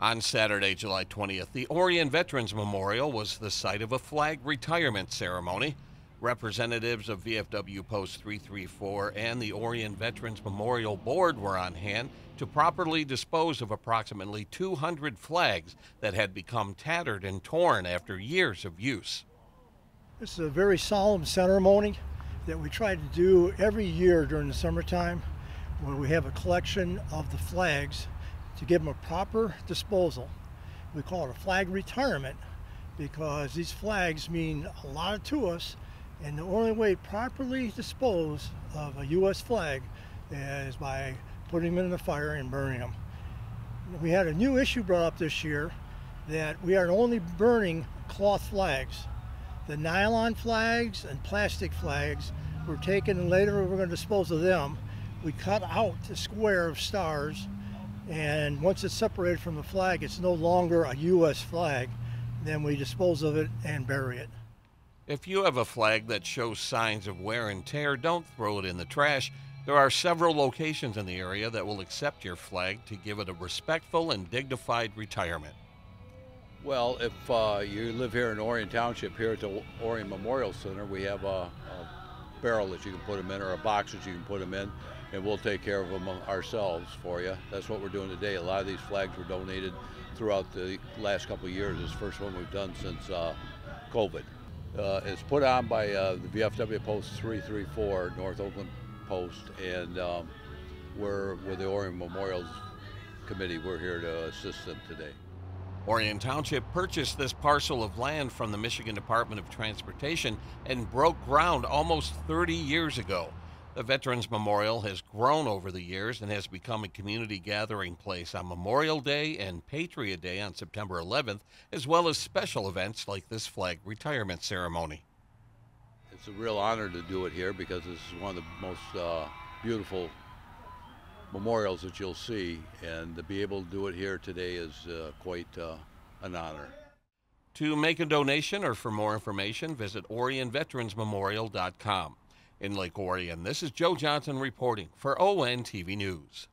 On Saturday, July 20th, the Orion Veterans Memorial was the site of a flag retirement ceremony. Representatives of VFW Post 334 and the Orion Veterans Memorial Board were on hand to properly dispose of approximately 200 flags that had become tattered and torn after years of use. This is a very solemn ceremony that we try to do every year during the summertime where we have a collection of the flags to give them a proper disposal. We call it a flag retirement because these flags mean a lot to us and the only way to properly dispose of a U.S. flag is by putting them in the fire and burning them. We had a new issue brought up this year that we are only burning cloth flags. The nylon flags and plastic flags were taken and later we're going to dispose of them. We cut out the square of stars and once it's separated from the flag, it's no longer a U.S. flag. Then we dispose of it and bury it. If you have a flag that shows signs of wear and tear, don't throw it in the trash. There are several locations in the area that will accept your flag to give it a respectful and dignified retirement. Well, if uh, you live here in Orion Township, here at the Orion Memorial Center, we have a, a barrel that you can put them in or a box that you can put them in and we'll take care of them ourselves for you. That's what we're doing today. A lot of these flags were donated throughout the last couple of years. It's the first one we've done since uh, COVID. Uh, it's put on by uh, the VFW Post 334, North Oakland Post, and um, we're with the Orion Memorials Committee. We're here to assist them today. Orion Township purchased this parcel of land from the Michigan Department of Transportation and broke ground almost 30 years ago. The Veterans Memorial has grown over the years and has become a community gathering place on Memorial Day and Patriot Day on September 11th, as well as special events like this flag retirement ceremony. It's a real honor to do it here because this is one of the most uh, beautiful memorials that you'll see, and to be able to do it here today is uh, quite uh, an honor. To make a donation or for more information, visit OrionVeteransMemorial.com in Lake Orion. This is Joe Johnson reporting for ONTV News.